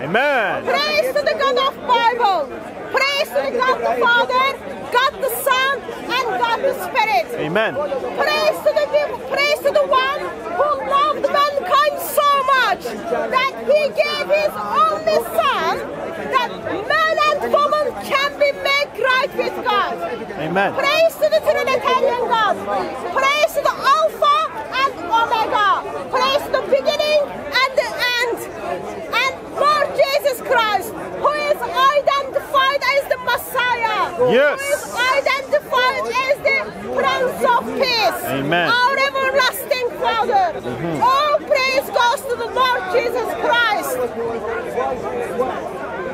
Amen. Praise to the God of Bible. Praise to the God the Father, God the Son, and God the Spirit. Amen. Praise to the praise to the one who loved mankind so much that he gave his only son that man and woman can be made right with God. Amen. Praise to the Trinitarian God. Praise to the Alpha and Omega. Praise to the beginning and the end. And Lord Jesus Christ, who is identified as the Messiah. Yes. Who is identified as the Prince of Peace. Amen. Our everlasting Father. All praise goes to the Lord Jesus Christ.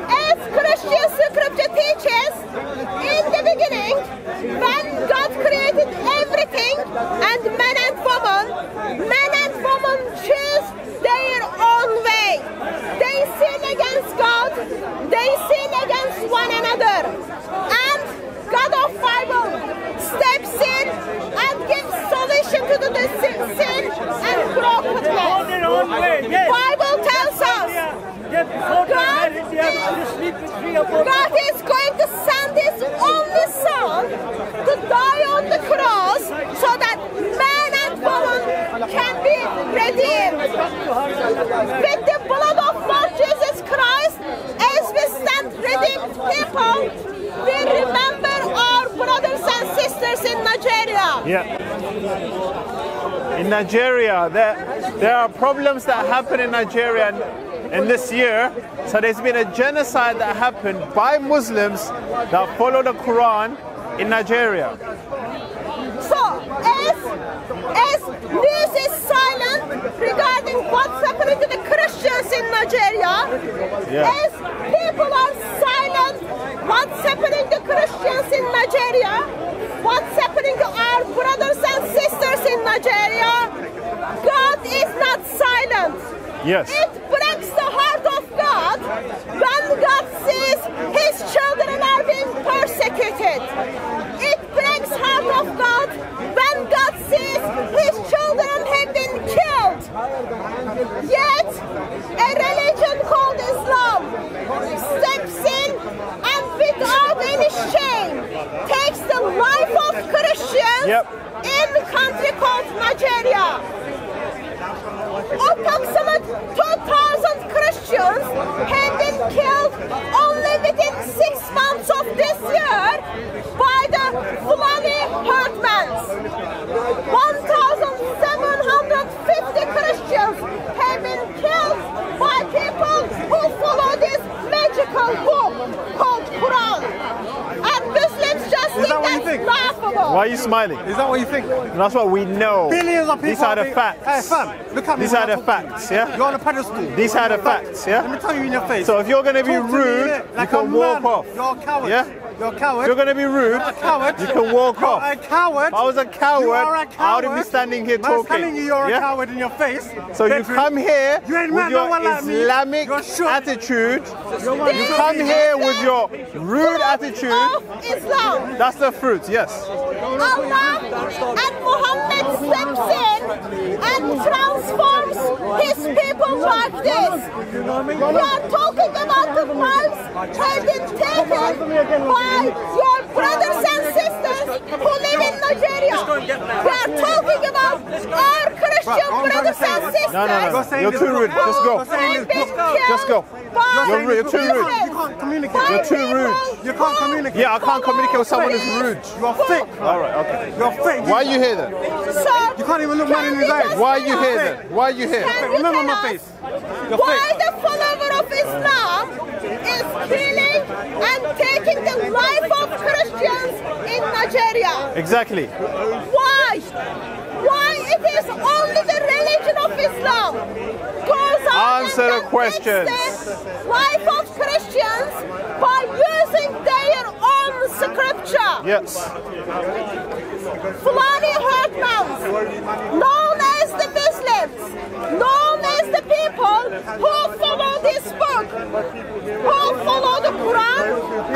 As Christian scripture teaches, in the beginning, when God created everything and man and woman, man and woman choose their own way. They sin against God, they sin against one another. And God of Bible steps in and gives solution to the sin sin and brokenness. Bible tells us God God is going to send his only son to die on the cross so that man and woman can be redeemed. With the blood of Lord Jesus Christ, as we stand redeemed people, we remember our brothers and sisters in Nigeria. Yeah. In Nigeria, there, there are problems that happen in Nigeria in, this year. So there's been a genocide that happened by Muslims that follow the Quran in Nigeria. So, as, as news is silent regarding what's happening to the Christians in Nigeria, Yeah. as people are silent what's happening to Christians in Nigeria, what's happening to our brothers and sisters in Nigeria, God is not silent. Yes. It breaks the heart of God when God sees his children are being persecuted. It breaks heart of God when God sees his children have been killed. Yet a religion called Islam steps in and without any shame takes the life of Christians Yep. in a country called Nigeria. Approximate 2,000 Christians have been killed only within six months of this year by the Fulani herdsmen. 1,750 Christians have been killed by people who follow this magical book called Quran. And Muslims just Is think that what you that's think? laughable. Why are you smiling? Is that what you think? That's what we know. Billions of people. These are the facts. Hey, fam, look at me. These are the facts, yeah? You're on a pedestal. These are the facts, yeah? Let me tell you in your face. So if you're going to be Talk to me, rude, you Like a can walk off. You're a coward. Yeah? You're a coward. If you're going to be rude, You're a coward. you can walk You're off. a coward. If I was a coward, You are a coward. wouldn't be standing here Man's talking. telling you you're Yeah? a coward in your face. So you come here You ain't with met no your one like. Islamic You're attitude. You're You come here with your rude attitude. Of Islam. That's the fruit, yes. Allah and Muhammad steps in and transforms his people like this. We are talking about the lives have been taken by your brothers and sisters who live in Nigeria. We are talking about our Christian brothers and sisters. No, no, no. You're saying You're this too rude. Just go. You're saying have this been book- killed Just go. You're rude. You're too rude. Muslims. You can't communicate. You're too rude. You can't communicate. Yeah, I can't communicate with someone who's rude. You're fake. All right, okay. You're fake. Why are you here then? So, You can't even look man in his can eyes. Why are you here then? Why are you here? Remember my face. Why fake. the follower of Islam is killing and taking the life of Christians in Nigeria? Exactly. Why? Why it is only the religion of Islam goes out Answer and the questions. the life of Christians by using their own scripture. Yes. Fulani herdsmen, known as the Muslims, known as the people who follow this book, who follow the Quran,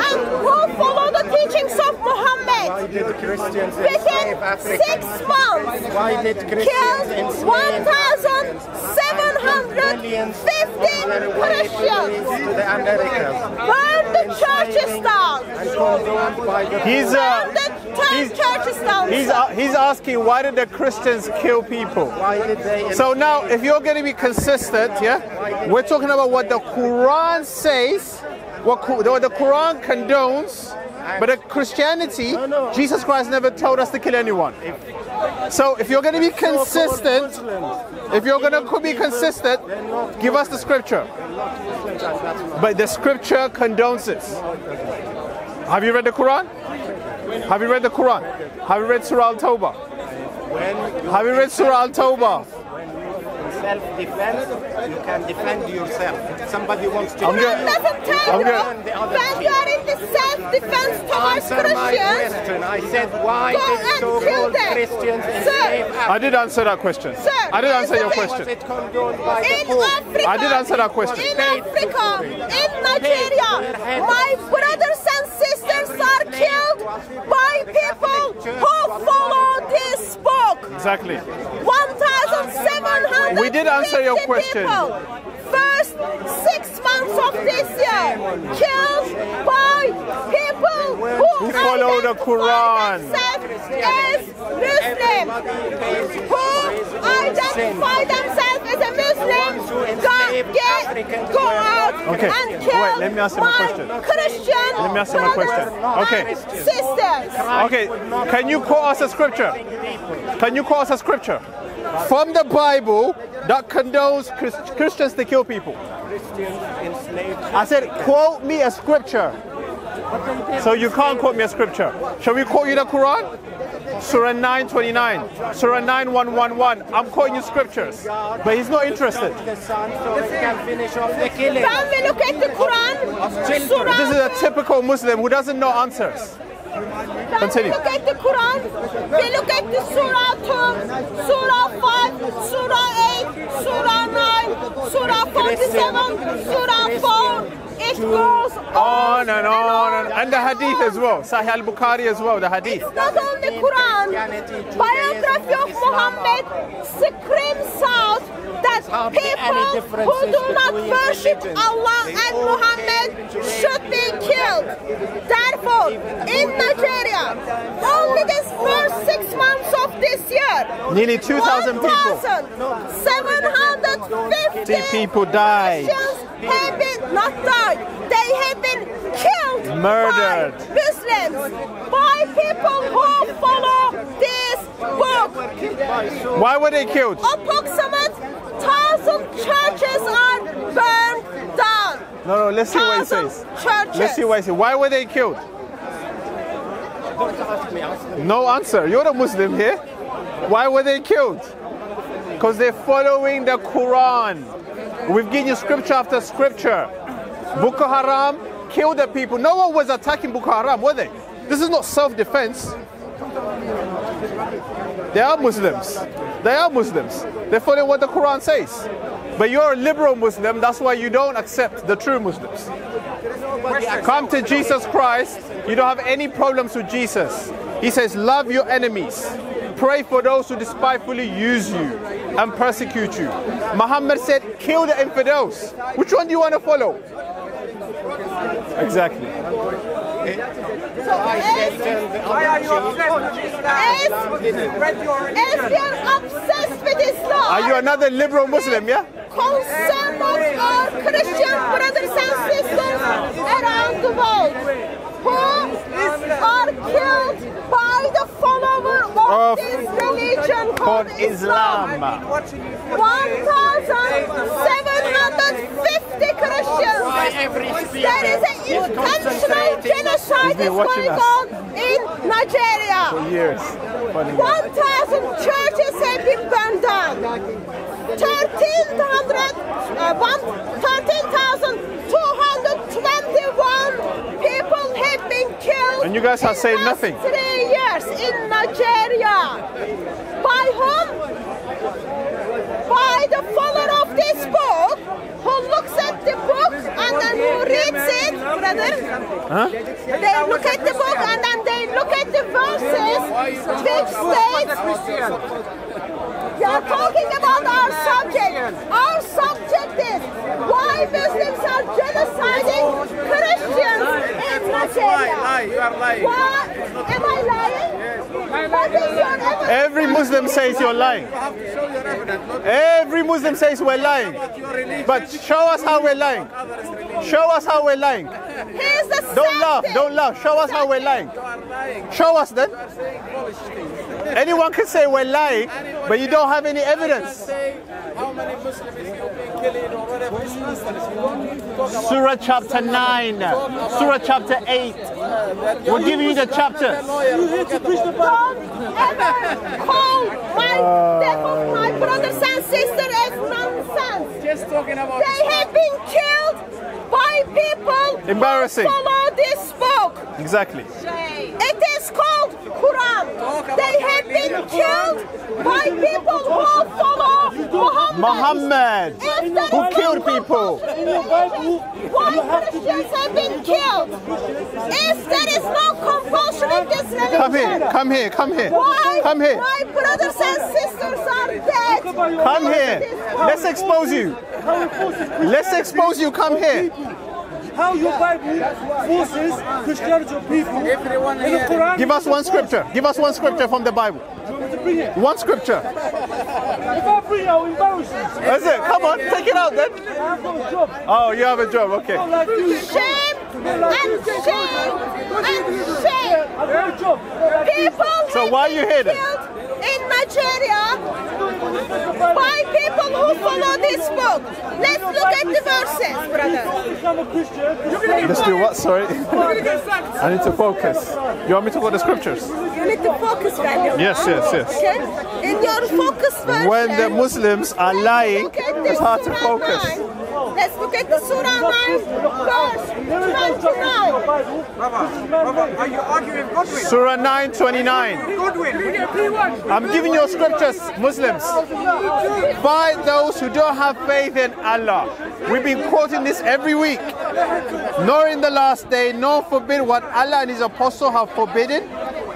and who follow the teachings of Muhammad. Did Christians enslave Africans? six months Why did Christians killed enslave 1,750 Christians, to the Americas? burned the churches down, And condoned by the He's burned uh, he's- he's uh, he's asking why did the Christians kill people? Why did they So now, if you're going to be consistent, yeah, we're talking about what the Quran says, what, what the Quran condones, but Christianity, Jesus Christ never told us to kill anyone. So if you're going to be consistent, if you're going to be consistent, give us the scripture. But the scripture condones this. Have you read the Quran? Have you read the Quran? Have you read Surah Al-Tawbah? Have you read Surah Al-Tawbah? Self-defense, you can defend yourself. If somebody wants to I'm Quran good. doesn't tell I'm you good. when you are in the self-defense towards answer my Christians, question. I said, why did so-called. Christians Sir. enslave I did answer that question. Sir, I did answer your answer. Was question. it condoned by in Pope? Africa, I did answer that question. In Africa, in Nigeria, my brothers and sisters are killed by people who follow this book. Exactly. 1,700 We did answer your question. People, first six months of this year, killed by people who, Who follow the identify Quran. themselves as Muslim, who identify themselves as a Muslim, go, get, go out Okay, and wait, kill let me ask my question. Christian Let me ask my question. Okay. and sisters. Okay, can you quote us a scripture? Can you quote us a scripture from the Bible that condones Chris- Christians to kill people? I said, quote me a scripture. So you can't quote me a scripture. Shall we quote you the Quran? Surah 929, Surah 9111. I'm quoting you scriptures, but he's not interested. The sun so it can finish off the killing. We look at the Quran, Surah This is a typical Muslim who doesn't know answers. Continue. we look at the Quran, we look at the Surah 2, Surah 5, Surah 8, Surah 9, Surah 47, Surah 4. It goes On and on and, and the hadith as well. Sahih al-Bukhari as well, the hadith. It's not only Quran. Biography of Muhammad screams out that hardly any people who do not worship. Allah and Muhammad should be killed. Therefore, in Nigeria, only this first six months of this year, Nearly 2,000 people. 1,750 people died. Christians have been not died. They have been killed. Murdered. By Muslims. By people who follow this book. Why were they killed? Approximate thousand churches are burned down. No, no, let's see what he says. churches. Let's see what he says. Why were they killed? No answer. You're a Muslim here. Why were they killed? Because they're following the Quran. We've given you scripture after scripture. Boko Haram killed the people. No one was attacking Boko Haram, were they? This is not self defense. They are Muslims. They are Muslims. They follow what the Quran says. But you're a liberal Muslim, that's why you don't accept the true Muslims. Come to Jesus Christ, you don't have any problems with Jesus. He says, Love your enemies, pray for those who despitefully use you and persecute you. Muhammad said, Kill the infidels. Which one do you want to follow? Exactly. Why are you obsessed with Islam? we are obsessed with Islam, Are you another liberal Muslim, yeah? Christian brothers and sisters around the world who are killed by the follower of, Of- this religion Called called Islam. 1,750 Christians. There is an intentional genocide been watching going us. on in Nigeria. For Years. Funny. 1,000 churches have been burned down. 13,221 uh, people have been killed. And you guys are in saying nothing. Three years in Nigeria. By whom? By the follower of this book who looks at the book and then who reads it, brother. Huh? They look at the book and then they look at the verses which states you are talking about our subject. Our subject is why Muslims are genociding Christians in Nigeria. Lie, you are lying. What? Am I lying? What is your evidence? Every Muslim says you're lying. You have to show your evidence, Every Muslim says we're lying. But show us how we're lying. Show us how we're lying. Here's the Don't laugh, don't laugh. Show us how we're lying. You are lying. Show us then. You are saying foolish things. Anyone can say we're lying, but you don't have any evidence. how many Muslims you've been killing or whatever. It's nonsense. You don't need to talk about Surah chapter 9, Surah chapter 8. We're giving you the chapters. Don't ever call my, Uh, my brothers and sisters as nonsense. Just talking about They have been killed by people Embarrassing. who follow this book. Exactly. It is called Quran. They have been killed by people who follow Muhammad. Muhammad, who killed people. Why Christians have been killed? If there is no compulsion in this religion. Come here, come here, come here. Why Come here, my brothers and sisters are dead? come here. Let's expose you. Let's expose you. Come here. How your Bible forces Christianity of people Everyone in the. Quran. Give us one scripture. Give us one scripture from the Bible. You want me to bring it? One scripture. If I bring it, I'll embarrass you. That's it. Come on, take it out then. I've a job. Oh, you have a job. Okay. Not like you. Shame and shame and shame. I've a job. Not like you. People So why are you been here then? Nigeria by people who follow this book. Let's look at the verses, brother. I'm a Christian, Let's do what? Sorry. I need to focus. You want me to go to scriptures? You need to focus, value. Yes, yes, yes. Okay? In your focus version, When the Muslims are lying, it's hard to focus. 9. Let's look at the Surah 9, verse there is no justice in the 29. Baba, Baba, are you arguing Godwin? Surah 929. Godwin. I'm giving you scriptures, Muslims. By those who don't have faith in Allah. We've been quoting this every week. Nor in the last day, nor forbid what Allah and His apostle have forbidden,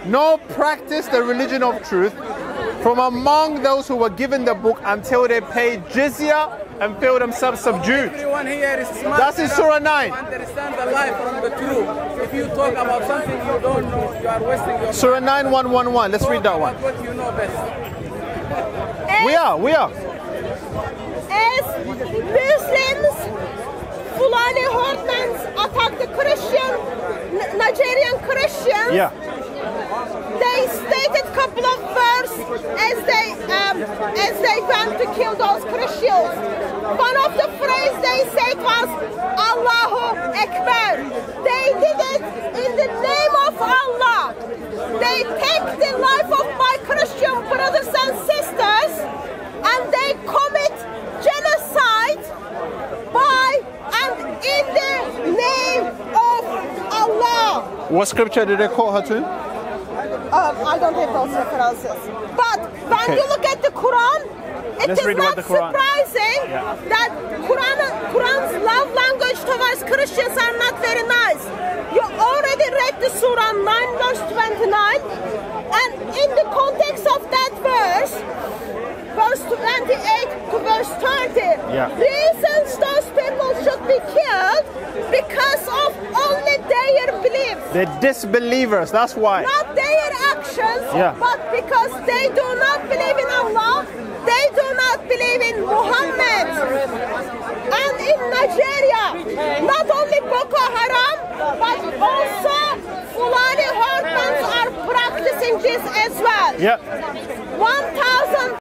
nor practice the religion of truth from among those who were given the book until they pay jizya and feel themselves subdued. Everyone here is smart. That's in Surah 9. to Understand the lie from the truth. If you talk about something you don't know, you are wasting your Surah 9111. Let's read that one. what you know best. We are, we are. As Muslims, Fulani herdsmen attacked the Christian, N- Nigerian Christians. Yeah. They stated a couple of verse as they um, as they went to kill those Christians. One of the phrase they said was Allahu Akbar. They did it in the name of Allah. They take the life of my Christian brothers and sisters and they commit genocide by and in the name of Allah. What scripture did they quote her to? Um, I don't have those references. But when Okay. you look at the Quran, it Let's is not the surprising that Quran, Quran's love language towards Christians are not very nice. You already read the Surah 9 verse 29 and in the context of that verse, verse 28 to verse 30, Yeah. reasons those people should be killed because of only their beliefs They're disbelievers. That's why. not Yeah. but because they do not believe in Allah, they do not believe in Muhammad. And in Nigeria, not only Boko Haram, but also Fulani herdsmen are practicing this as well. Yeah. 1,000